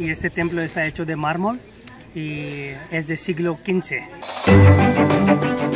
y este templo está hecho de mármol y es del siglo XV.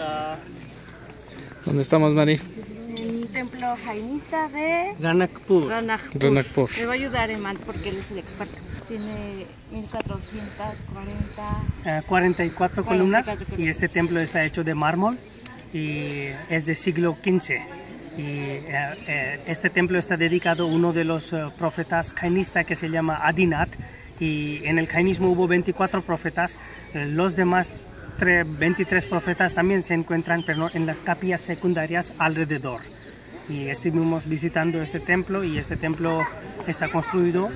Hola. ¿Dónde estamos, Mari? el templo jainista de Ranakpur. Ranakpur. Ranakpur. Me va a ayudar Eman porque él es el experto. Tiene 1440. Eh, 44 columnas 44 y este templo está hecho de mármol y es del siglo XV. Y eh, eh, este templo está dedicado a uno de los eh, profetas jainistas que se llama Adinath y en el jainismo hubo 24 profetas, los demás 23 profetas también se encuentran pero en las capillas secundarias alrededor. Y estuvimos visitando este templo y este templo está construido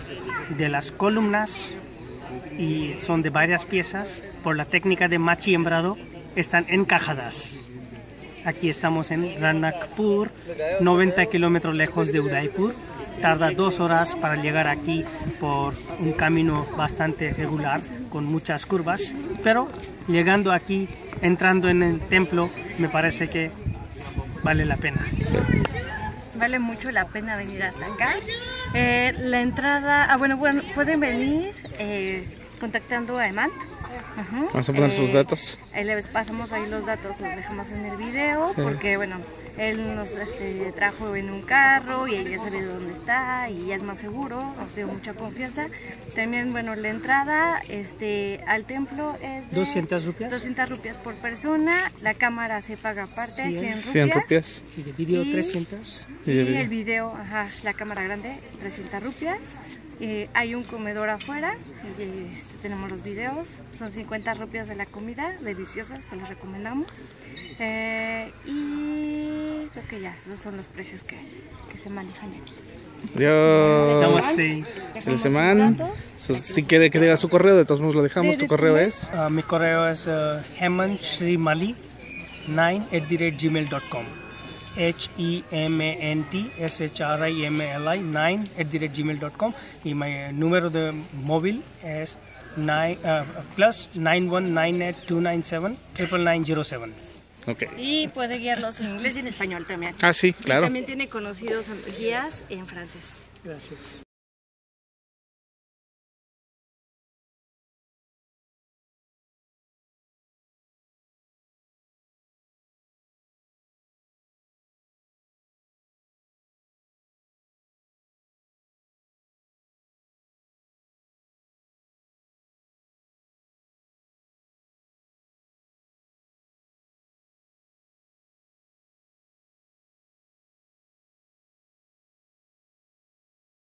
de las columnas y son de varias piezas. Por la técnica de machiembrado están encajadas. Aquí estamos en Ranakpur, 90 kilómetros lejos de Udaipur. Tarda dos horas para llegar aquí por un camino bastante regular, con muchas curvas. Pero llegando aquí, entrando en el templo, me parece que vale la pena. Vale mucho la pena venir hasta acá. Eh, la entrada, ah, bueno, bueno, pueden venir eh, contactando a Eman. Ajá. Vamos a poner sus Eh, datos. Ahí les pasamos ahí los datos, los dejamos en el video, Sí. porque bueno, él nos este, trajo en un carro y él ya sabe dónde está y ya es más seguro, nos dio mucha confianza. También, bueno, la entrada este, al templo es de 200 rupias. 200 rupias por persona, la cámara se paga aparte, 100 rupias. 100 rupias. Y de vídeo Y- 300. Y Y video. el video, ajá, la cámara grande, 300 rupias. Eh, hay un comedor afuera, y, este, tenemos los videos, son 50 rupias de la comida, deliciosa, se los recomendamos. Eh, y creo que ya, esos son los precios que, que se manejan aquí. El Dejamos semán. sus datos. Su- Si quiere que diga su correo, de todos modos lo dejamos. Sí, Tu correo es. Uh, mi correo es uh, hemanshrimali 9 at the rate gmail.com h e m n t s h r i m l i 9 at the rate gmail.com y mi eh, número de móvil es 9 uh, plus 9198297 99907 Ok. Y puede guiarlos en inglés y en español también. Ah, sí, Y claro. también tiene conocidos guías en francés. Gracias.